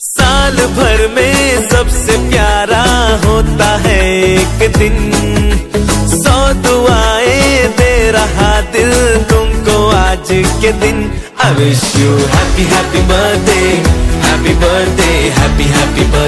साल भर में सबसे प्यारा होता है एक दिन सौ दुआएँ दे रहा दिल तुमको आज के दिन I wish you happy happy birthday happy birthday happy happy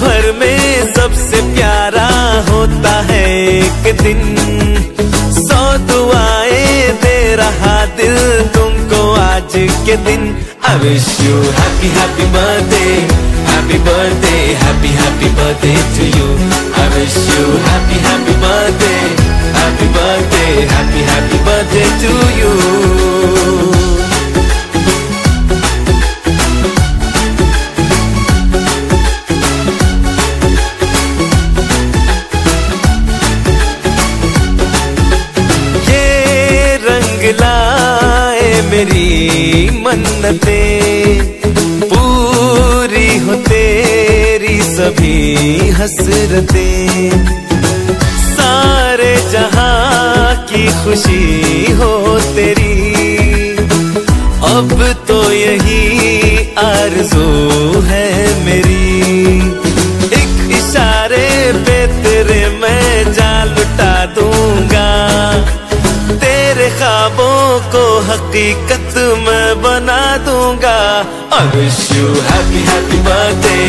भर में सबसे प्यारा होता है एक दिन। सौ दुआएँ दे रहा दिल तुमको आज के दिन। I wish you happy happy birthday happy birthday happy happy birthday to you I wish you happy happy birthday happy birthday happy happy birthday to मन्नते पूरी हो तेरी सभी हसरते। सारे जहाँ की खुशी हकीकत मैं बना दूँगा I wish you happy happy birthday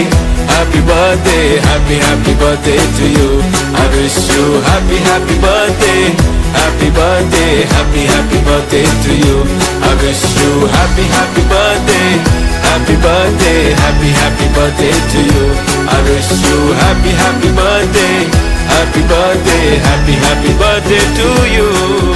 happy birthday happy happy birthday to you I wish you happy happy birthday happy birthday happy happy birthday to you I wish you happy happy birthday happy birthday happy happy birthday to you I wish you happy happy birthday happy birthday happy happy birthday to you